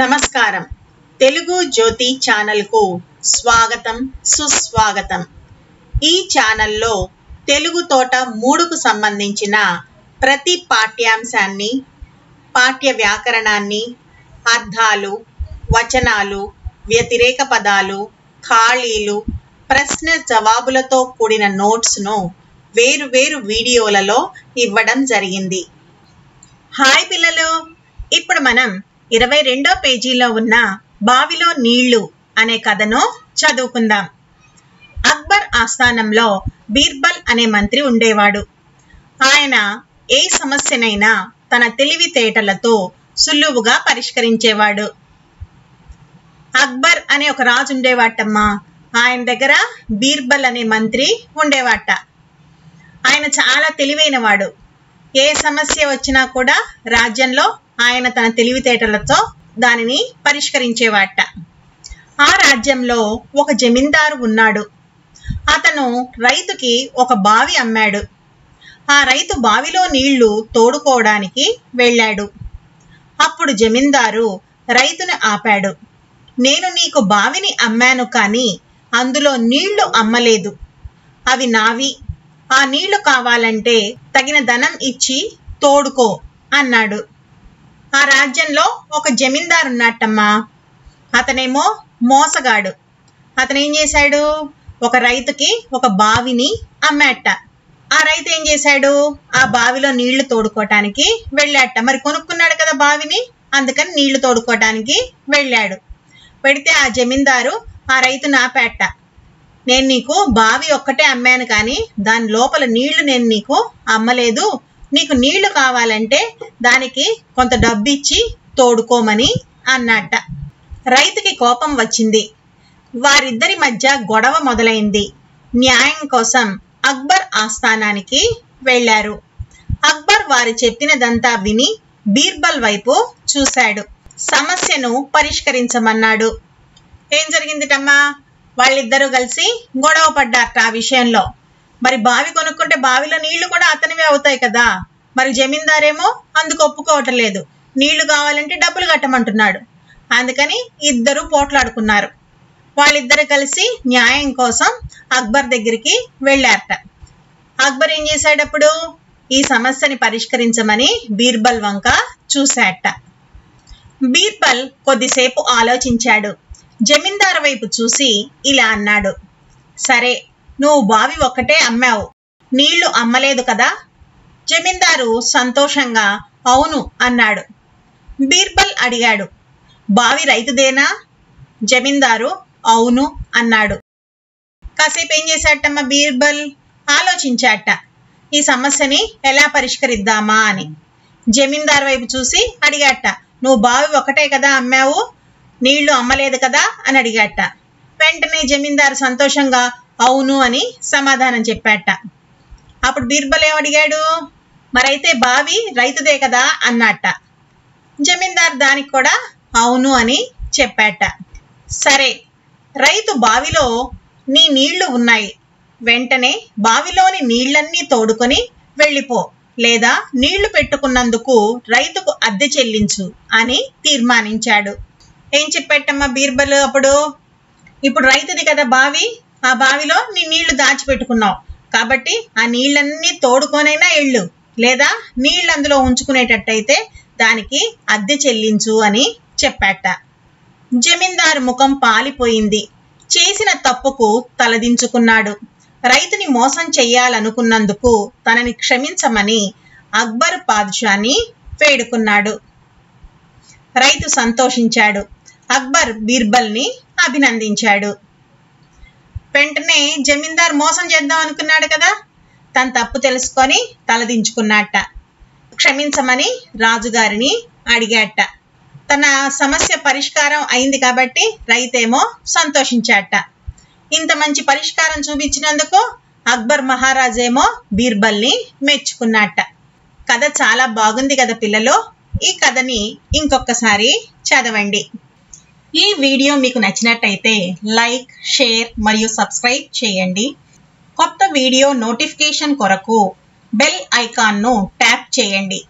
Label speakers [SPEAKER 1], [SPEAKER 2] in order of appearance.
[SPEAKER 1] నమస్కారం. తెలుగు జ్యోతి ఛానల్కు స్వాగతం సుస్వాగతం. ఈ ఛానల్లో తెలుగు తోట మూడుకు సంబంధించిన ప్రతి పాఠ్యాంశాన్ని పాఠ్య వ్యాకరణాన్ని అర్థాలు వచనాలు వ్యతిరేక పదాలు ఖాళీలు ప్రశ్న జవాబులతో కూడిన నోట్స్ను వేరు వేరు వీడియోలలో ఇవ్వడం జరిగింది. హాయ్ పిల్లలు! ఇప్పుడు మనం ఇరవై రెండో పేజీలో ఉన్న బావిలో నీళ్ళు అనే కథను చదువుకుందాం. అక్బర్ ఆస్థానంలో బీర్బల్ అనే మంత్రి ఉండేవాడు. ఆయన ఏ సమస్యనైనా తన తెలివితేటలతో సులువుగా పరిష్కరించేవాడు. అక్బర్ అనే ఒక రాజు ఉండేవాటమ్మా. ఆయన దగ్గర బీర్బల్ అనే మంత్రి ఉండేవాట. ఆయన చాలా తెలివైనవాడు. ఏ సమస్య వచ్చినా కూడా రాజ్యంలో ఆయన తన తెలివితేటలతో దానిని పరిష్కరించేవాట. ఆ రాజ్యంలో ఒక జమీందారు ఉన్నాడు. అతను రైతుకి ఒక బావి అమ్మాడు. ఆ రైతు బావిలో నీళ్ళు తోడుకోవడానికి వెళ్ళాడు. అప్పుడు జమీందారు రైతుని ఆపాడు. నేను నీకు బావిని అమ్మాను కానీ అందులో నీళ్ళు అమ్మలేదు. అవి నావి. ఆ నీళ్ళు కావాలంటే తగిన ధనం ఇచ్చి తోడుకో అన్నాడు. ఆ రాజ్యంలో ఒక జమీందారు ఉన్నట్టమ్మా అతనేమో మోసగాడు. అతను ఏం చేశాడు? ఒక రైతుకి ఒక బావిని అమ్మాట ఆ రైతు ఏం చేశాడు? ఆ బావిలో నీళ్ళు తోడుకోవటానికి వెళ్ళాట మరి కొనుక్కున్నాడు కదా బావిని? అందుకని నీళ్ళు తోడుకోవటానికి వెళ్ళాడు. పెడితే ఆ జమీందారు ఆ రైతు నాపేట నేను నీకు బావి ఒక్కటే అమ్మాను కానీ దాని లోపల నీళ్ళు నేను నీకు అమ్మలేదు. నీకు నీళ్ళు కావాలంటే దానికి కొంత డబ్బు ఇచ్చి తోడుకోమని అన్నట్ట. రైతుకి కోపం వచ్చింది. వారిద్దరి మధ్య గొడవ మొదలైంది. న్యాయం కోసం అక్బర్ ఆస్థానానికి వెళ్ళారు అక్బర్ వారు చెప్పినదంతా విని బీర్బల్ వైపు చూశాడు. సమస్యను పరిష్కరించమన్నాడు. ఏం జరిగిందిటమ్మా? వాళ్ళిద్దరూ కలిసి గొడవ పడ్డారట ఆ విషయంలో. మరి బావి కొనుక్కుంటే బావిలో నీళ్ళు కూడా అతనివే అవుతాయి కదా? మరి జమీందారేమో అందుకు ఒప్పుకోవటం లేదు. నీళ్ళు కావాలంటే డబ్బులు కట్టమంటున్నాడు. అందుకని ఇద్దరు పోట్లాడుకున్నారు. వాళ్ళిద్దరు కలిసి న్యాయం కోసం అక్బర్ దగ్గరికి వెళ్ళారట. అక్బర్ ఏం చేశాడప్పుడు? ఈ సమస్యని పరిష్కరించమని బీర్బల్ వంక చూశాట బీర్బల్ కొద్దిసేపు ఆలోచించాడు. జమీందారు వైపు చూసి ఇలా అన్నాడు. సరే నువ్వు బావి ఒక్కటే అమ్మావు. నీళ్ళు అమ్మలేదు కదా? జమీందారు సంతోషంగా అవును అన్నాడు. బీర్బల్ అడిగాడు. బావి రైతుదేనా? జమీందారు అవును అన్నాడు. కాసేపు ఏం చేశాటమ్మ బీర్బల్? ఆలోచించాట ఈ సమస్యని ఎలా పరిష్కరిద్దామా అని. జమీందారు వైపు చూసి అడిగాట నువ్వు బావి ఒకటే కదా అమ్మావు? నీళ్ళు అమ్మలేదు కదా? అని అడిగాట వెంటనే జమీందారు సంతోషంగా అవును అని సమాధానం చెప్పాట. అప్పుడు బీర్బల్ ఏమడిగాడు మరైతే బావి రైతుదే కదా అన్నట్ట జమీందార్ దానికి కూడా అవును అని చెప్పాట. సరే రైతు బావిలో నీ నీళ్ళు ఉన్నాయి. వెంటనే బావిలోని నీళ్ళన్నీ తోడుకొని వెళ్ళిపో. లేదా నీళ్ళు పెట్టుకున్నందుకు రైతుకు అద్దె చెల్లించు అని తీర్మానించాడు. ఏం చెప్పాటమ్మా బీర్బల్ అప్పుడు? ఇప్పుడు రైతుది కదా బావి ఆ బావిలో నీ నీళ్ళు దాచిపెట్టుకున్నావు. కాబట్టి ఆ నీళ్ళన్నీ తోడుకొనైనా ఇళ్ళు. లేదా నీళ్ళు అందులో ఉంచుకునేటట్టయితే దానికి అద్దె చెల్లించు అని చెప్పాట. జమీందారు ముఖం పాలిపోయింది. చేసిన తప్పుకు తలదించుకున్నాడు. రైతుని మోసం చెయ్యాలనుకున్నందుకు తనని క్షమించమని అక్బర్ పాదుషాని వేడుకున్నాడు. రైతు సంతోషించాడు. అక్బర్ బీర్బల్ని అభినందించాడు. వెంటనే జమీందార్ మోసం చేద్దాం అనుకున్నాడు కదా? తన తప్పు తెలుసుకొని తలదించుకున్నట్ట క్షమించమని రాజుగారిని అడిగాట. తన సమస్య పరిష్కారం అయింది కాబట్టి రైతేమో సంతోషించాట. ఇంత మంచి పరిష్కారం చూపించినందుకు అక్బర్ మహారాజేమో బీర్బల్ని మెచ్చుకున్నట్ట కథ చాలా బాగుంది కదా పిల్లలు? ఈ కథని ఇంకొకసారి చదవండి. ఈ వీడియో మీకు నచ్చినట్టయితే లైక్ షేర్ మరియు సబ్స్క్రైబ్ చేయండి. కొత్త వీడియో నోటిఫికేషన్ కొరకు బెల్ ఐకాన్ను ట్యాప్ చేయండి.